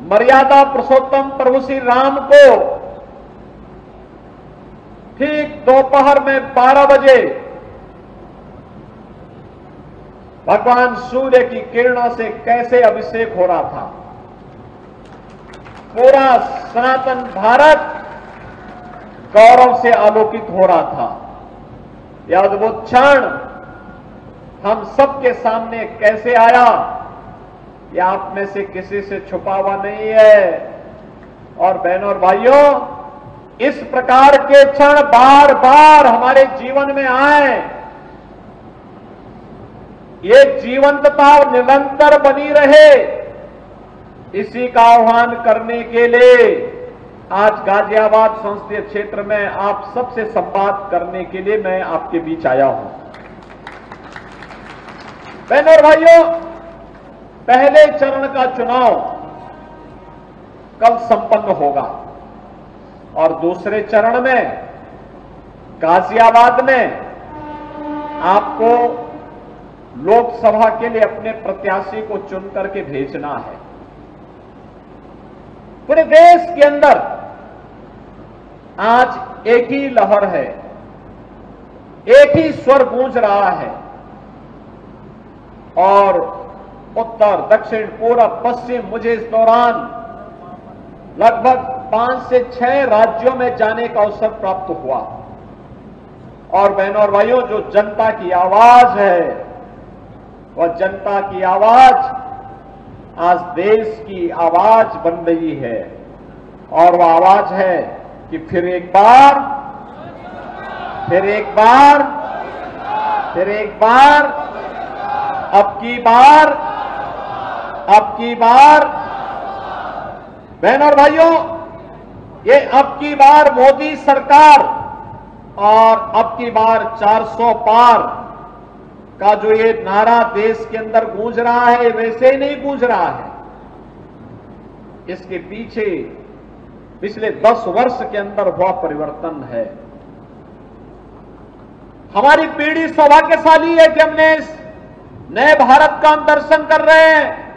मर्यादा पुरुषोत्तम प्रभु श्री राम को ठीक दोपहर में 12 बजे भगवान सूर्य की किरणों से कैसे अभिषेक हो रहा था? पूरा सनातन भारत गौरव से आलोकित हो रहा था। यह अद्भुत क्षण हम सबके सामने कैसे आया? यह आप में से किसी से छुपा हुआ नहीं है। और बहनों और भाइयों, इस प्रकार के क्षण बार बार हमारे जीवन में आए। ये जीवंतता निरंतर बनी रहे। इसी का आह्वान करने के लिए आज गाजियाबाद संसदीय क्षेत्र में आप सबसे संवाद करने के लिए मैं आपके बीच आया हूँ। बहनों और भाइयों पहले चरण का चुनाव कल संपन्न होगा और दूसरे चरण में, गाजियाबाद में आपको लोकसभा के लिए अपने प्रत्याशी को चुन करके भेजना है। पूरे देश के अंदर आज एक ही लहर है, एक ही स्वर गूंज रहा है और उत्तर, दक्षिण पूर्व पश्चिम, मुझे इस दौरान लगभग पाँच से छह राज्यों में जाने का अवसर प्राप्त हुआ। और बहनों और भाइयों, जो जनता की आवाज़ है, वह जनता की आवाज़ आज देश की आवाज़ बन रही है। और वह आवाज़ है कि फिर एक बार, फिर एक बार, फिर एक बार, अब की बार अब की बार। बहन और भाइयों, ये अब की बार मोदी सरकार और अब की बार 400 पार का जो ये नारा देश के अंदर गूंज रहा है वैसे ही नहीं गूंज रहा है। इसके पीछे पिछले 10 वर्ष के अंदर हुआ परिवर्तन है। हमारी पीढ़ी सौभाग्यशाली है कि हमने नए भारत का हम दर्शन कर रहे हैं।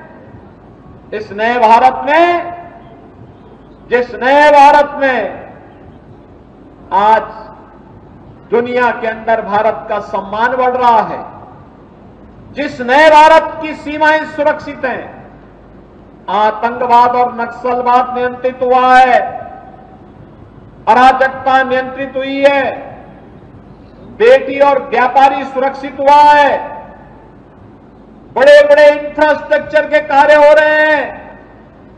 इस नए भारत में जिस नए भारत में आज दुनिया के अंदर भारत का सम्मान बढ़ रहा है जिस नए भारत की सीमाएँ सुरक्षित हैं, आतंकवाद और नक्सलवाद नियंत्रित हुआ है, अराजकता नियंत्रित हुई है, बेटी और व्यापारी सुरक्षित हुआ है। बड़े बड़े इंफ्रास्ट्रक्चर के कार्य हो रहे हैं।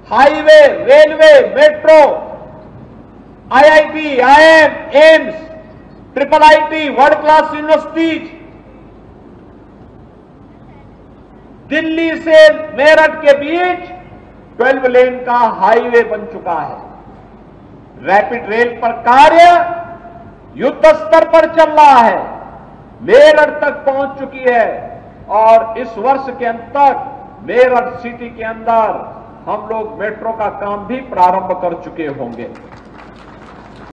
Highway railway metro IIT IIM AIIMS triple IT world class universities Delhi से मेरठ के बीच 12 लेन का हाईवे बन चुका है। रैपिड रेल पर कार्य युद्ध स्तर पर चल रहा है। मेरठ तक पहुँच चुकी है। और इस वर्ष के अंत तक मेरठ सिटी के अंदर हम लोग मेट्रो का काम भी प्रारंभ कर चुके होंगे।